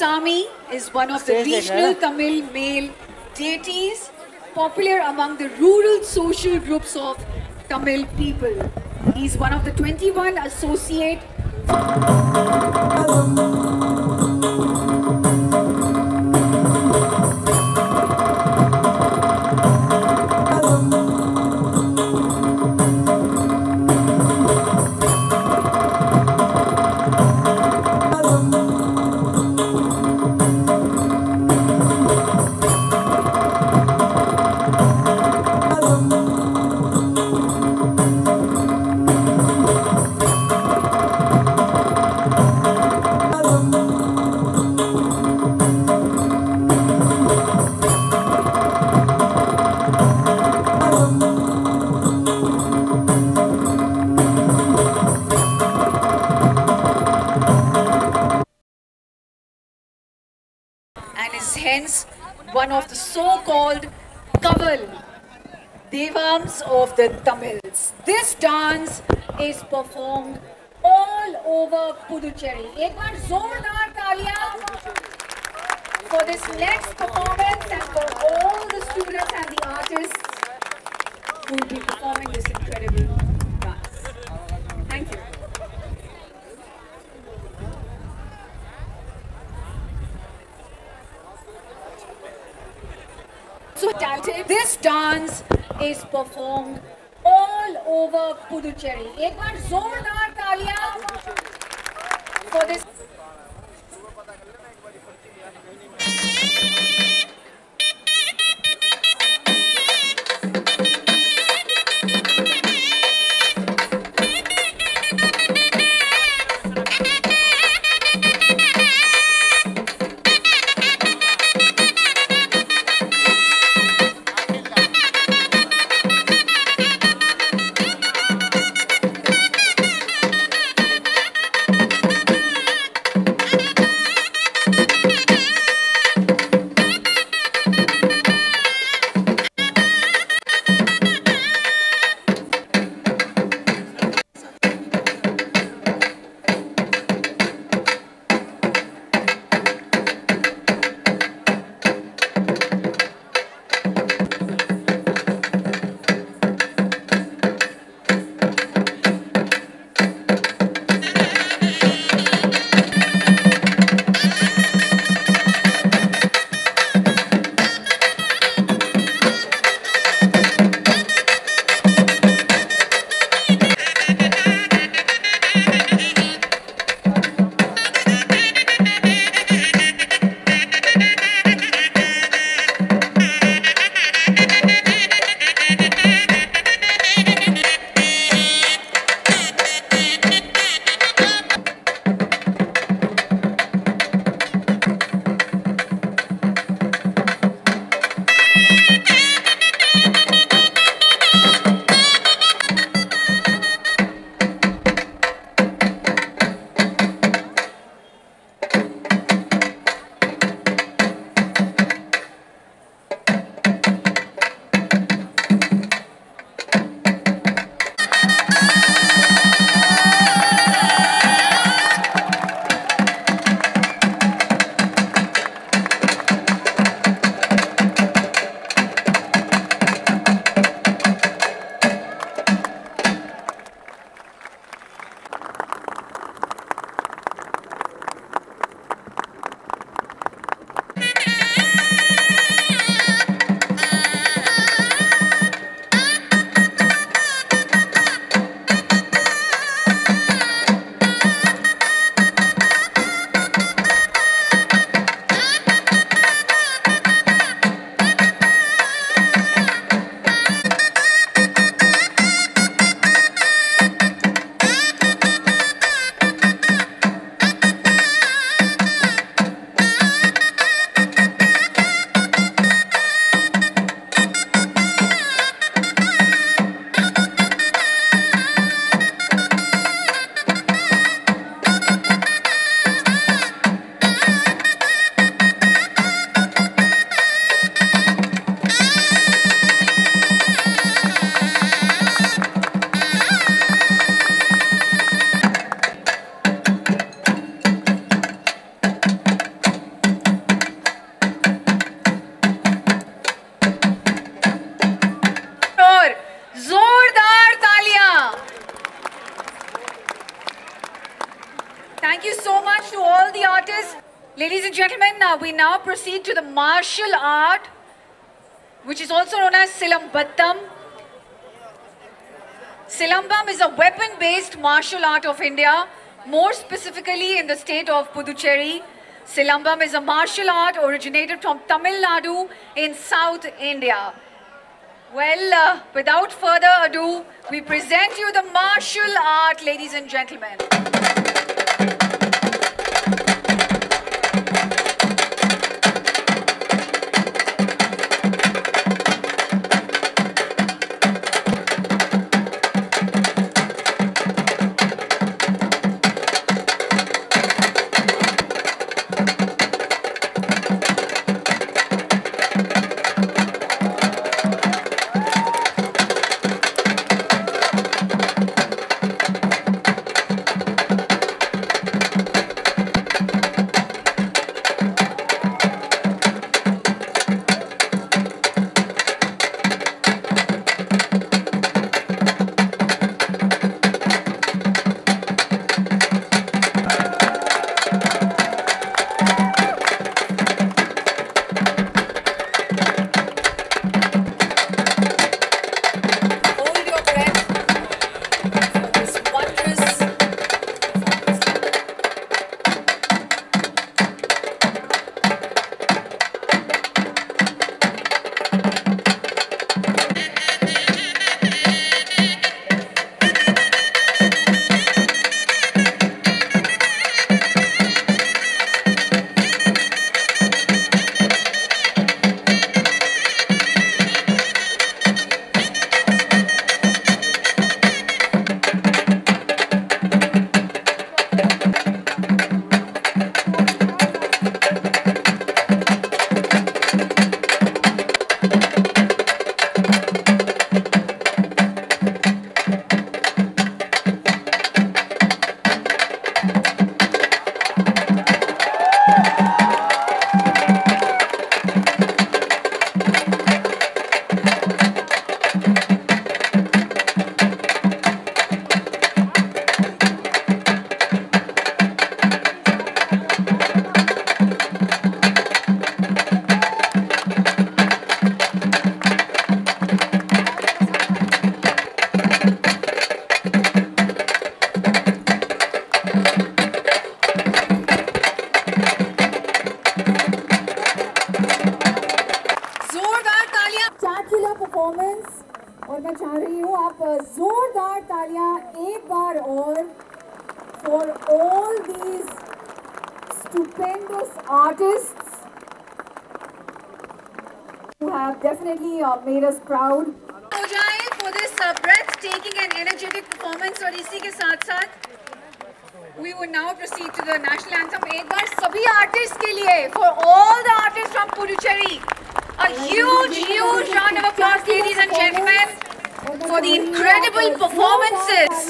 Sami is one of the regional Tamil male deities, popular among the rural social groups of Tamil people. He's one of the 21 associate hence one of the so-called kaval, devams of the Tamils. This dance is performed all over Puducherry. Ek zordar taaliyan for this next performance and for all the students and the artists who will be is performed all over Puducherry. Ek baar zordar for this to all the artists. Ladies and gentlemen, now we now proceed to the martial art, which is also known as Silambattam. Silambam is a weapon-based martial art of India, more specifically in the state of Puducherry. Silambam is a martial art originated from Tamil Nadu in South India. Well, uh, without further ado, we present you the martial art, ladies and gentlemen. All these stupendous artists who have definitely uh, made us proud. हो जाए for this uh, breathtaking and energetic performance और इसी के साथ साथ we will now proceed to the national anthem. एक बार सभी artists के लिए for all the artists from Puducherry, a huge, huge round of applause, ladies and gentlemen, for the incredible performances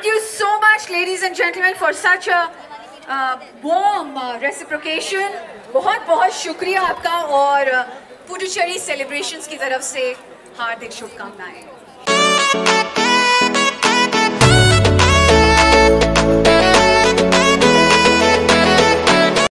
Thank you so much, ladies and gentlemen, for such a uh, warm uh, reciprocation. बहुत बहुत शुक्रिया आपका और Puducherry celebrations की तरफ़ से हार्दिक शुभकामनाएँ